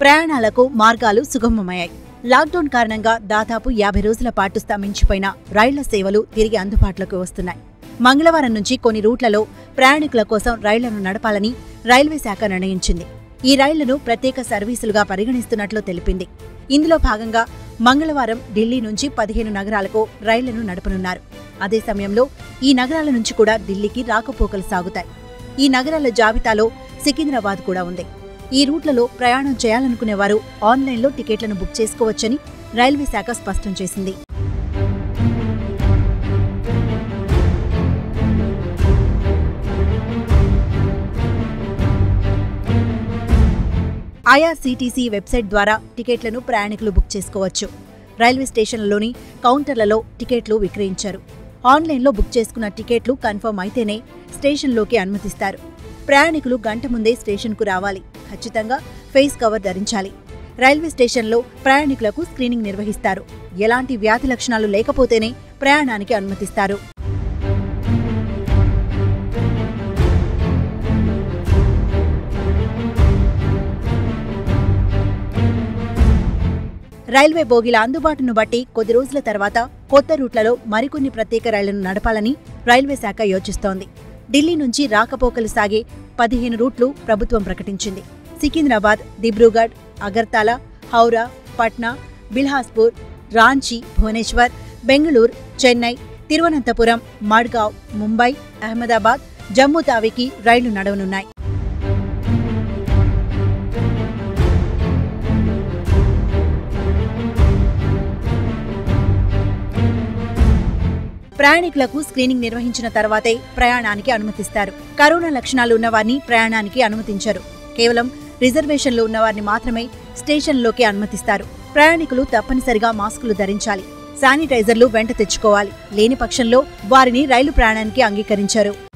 ప్రయాణాలకు మార్గాలు సుగమమయ్యాయి. లాక్డౌన్ కారణంగా దాదాపు యాభై రోజుల పాటు స్తంభించిపోయిన రైళ్ళ సేవలు తిరిగి అందుబాటులోకి వస్తున్నాయి. మంగళవారం నుంచి కొన్ని రూట్లలో ప్రయాణికుల కోసం రైళ్ళను నడపాలని రైల్వే శాఖ నిర్ణయించింది. ఈ రైళ్ళను ప్రత్యేక సర్వీసులుగా పరిగణిస్తున్నట్లు తెలిపింది. ఇందులో భాగంగా మంగళవారం ఢిల్లీ నుంచి పదిహేను నగరాలకు రైళ్ళను నడపనున్నారు. అదే సమయంలో ఈ నగరాల నుంచి కూడా ఢిల్లీకి రాకపోకలు సాగుతాయి. ఈ నగరాల జాబితాలో సికింద్రాబాద్ కూడా ఉంది. ఈ రూట్లలో ప్రయాణం చేయాలనుకునేవారు ఆన్లైన్లో టికెట్లను బుక్ చేసుకోవచ్చని రైల్వే శాఖ స్పష్టం చేసింది. ఐఆర్సీటీసీ వెబ్సైట్ ద్వారా టికెట్లను ప్రయాణికులు బుక్ చేసుకోవచ్చు. రైల్వే స్టేషన్లలోని కౌంటర్లలో టికెట్లు విక్రయించారు. ఆన్లైన్లో బుక్ చేసుకున్న టికెట్లు కన్ఫర్మ్ అయితేనే స్టేషన్లోకి అనుమతిస్తారు. ప్రయాణికులు గంట ముందే స్టేషన్కు రావాలి. ఖచ్చితంగా ఫేస్ కవర్ ధరించాలి. రైల్వే స్టేషన్లో ప్రయాణికులకు స్క్రీనింగ్ నిర్వహిస్తారు. ఎలాంటి వ్యాధి లక్షణాలు లేకపోతేనే ప్రయాణానికి అనుమతిస్తారు. రైల్వే బోగీల అందుబాటును బట్టి కొద్ది రోజుల తర్వాత కొత్త రూట్లలో మరికొన్ని ప్రత్యేక రైళ్ళను నడపాలని రైల్వే శాఖ యోచిస్తోంది. ఢిల్లీ నుంచి రాకపోకలు సాగే పదిహేను రూట్లు ప్రభుత్వం ప్రకటించింది. సికింద్రాబాద్ దిబ్రూగఢ్ అగర్తాల హౌరా పట్నా బిల్హాస్పూర్ రాంచీ భువనేశ్వర్ బెంగళూరు చెన్నై తిరువనంతపురం మడ్గావ్ ముంబై అహ్మదాబాద్ జమ్మూ తావికి రైళ్ళు నడవనున్నాయి. ప్రయాణికులకు స్క్రీనింగ్ నిర్వహించిన తర్వాతే ప్రయాణానికి అనుమతిస్తారు. కరోనా లక్షణాలు ఉన్నవారిని ప్రయాణానికి అనుమతించరు. కేవలం రిజర్వేషన్లు ఉన్నవారిని మాత్రమే స్టేషన్లోకి అనుమతిస్తారు. ప్రయాణికులు తప్పనిసరిగా మాస్కులు ధరించాలి. శానిటైజర్లు వెంట తెచ్చుకోవాలి. లేని పక్షంలో వారిని రైలు ప్రయాణానికి అంగీకరించారు.